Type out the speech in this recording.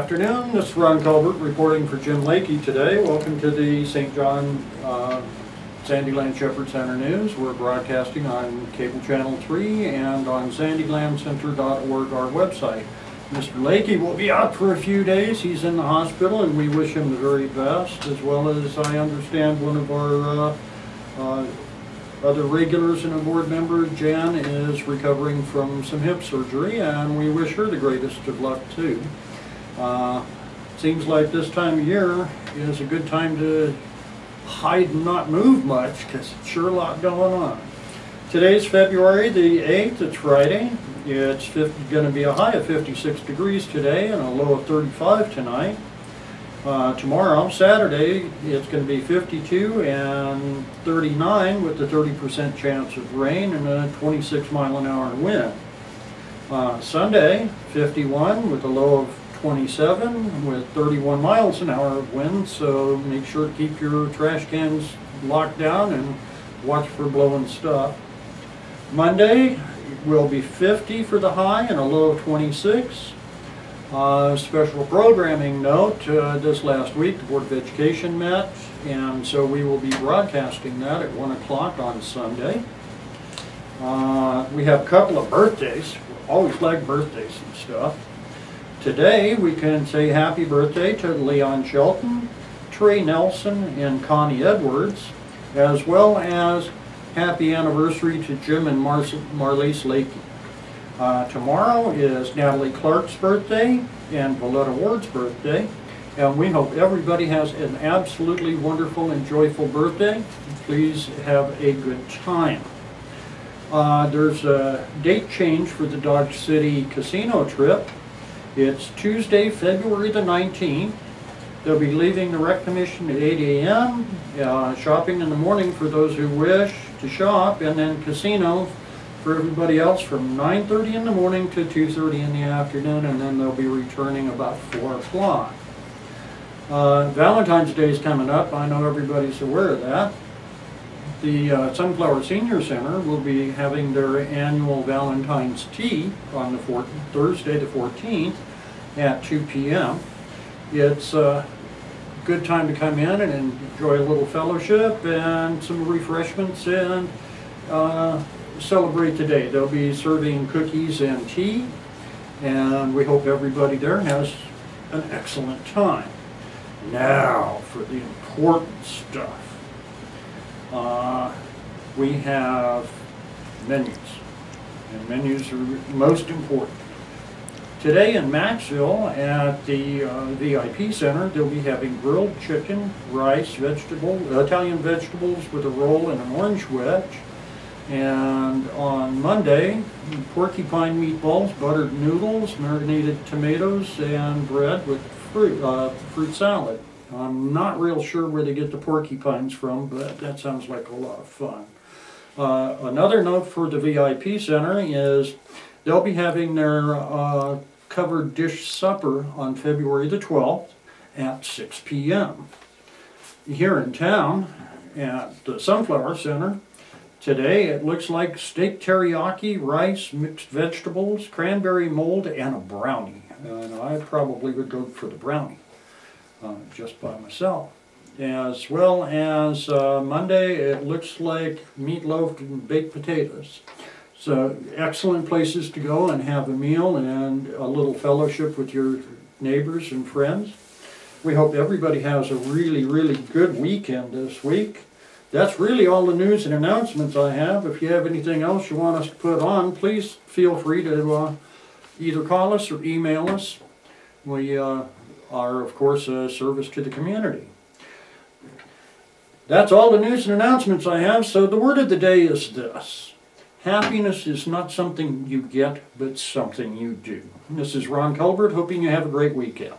Afternoon, this is Ron Culbert reporting for Jim Lakey today. Welcome to the St. John uh, Sandyland Shepherd Center News. We're broadcasting on Cable Channel 3 and on sandylandcenter.org, our website. Mr. Lakey will be out for a few days. He's in the hospital and we wish him the very best, as well as I understand one of our uh, uh, other regulars and a board member, Jan, is recovering from some hip surgery and we wish her the greatest of luck too. Uh, seems like this time of year is a good time to hide and not move much because it's sure a lot going on. Today's February the 8th, it's Friday. It's going to be a high of 56 degrees today and a low of 35 tonight. Uh, tomorrow, Saturday, it's going to be 52 and 39 with a 30% chance of rain and a 26 mile an hour wind. Uh, Sunday, 51 with a low of 27 with 31 miles an hour of wind, so make sure to keep your trash cans locked down and watch for blowing stuff. Monday will be 50 for the high and a low of 26. Uh, special programming note, uh, this last week the Board of Education met and so we will be broadcasting that at 1 o'clock on Sunday. Uh, we have a couple of birthdays, always like birthdays and stuff. Today we can say happy birthday to Leon Shelton, Trey Nelson, and Connie Edwards, as well as happy anniversary to Jim and Mar Marlise Lakey. Uh, tomorrow is Natalie Clark's birthday and Valletta Ward's birthday, and we hope everybody has an absolutely wonderful and joyful birthday. Please have a good time. Uh, there's a date change for the Dodge City Casino trip. It's Tuesday, February the 19th. They'll be leaving the rec commission at 8 a.m. Uh, shopping in the morning for those who wish to shop, and then casino for everybody else from 9.30 in the morning to 2.30 in the afternoon, and then they'll be returning about 4 o'clock. Uh, Valentine's Day is coming up. I know everybody's aware of that. The uh, Sunflower Senior Center will be having their annual Valentine's Tea on the Thursday the 14th at 2 p.m. It's a good time to come in and enjoy a little fellowship and some refreshments and uh, celebrate today. They'll be serving cookies and tea and we hope everybody there has an excellent time. Now for the important stuff. Uh, we have menus, and menus are most important. Today in Macksville at the uh, VIP Center, they'll be having grilled chicken, rice, vegetable, Italian vegetables with a roll and an orange wedge. And on Monday, porcupine meatballs, buttered noodles, marinated tomatoes, and bread with fruit, uh, fruit salad. I'm not real sure where they get the porcupines from, but that sounds like a lot of fun. Uh, another note for the VIP Center is they'll be having their uh, covered dish supper on February the 12th at 6 p.m. Here in town at the Sunflower Center, today it looks like steak teriyaki, rice, mixed vegetables, cranberry mold, and a brownie. And I probably would go for the brownie uh, just by myself. As well as uh, Monday, it looks like meatloaf and baked potatoes. So excellent places to go and have a meal and a little fellowship with your neighbors and friends. We hope everybody has a really, really good weekend this week. That's really all the news and announcements I have. If you have anything else you want us to put on, please feel free to uh, either call us or email us. We uh, are, of course, a service to the community. That's all the news and announcements I have, so the word of the day is this. Happiness is not something you get, but something you do. This is Ron Culbert, hoping you have a great weekend.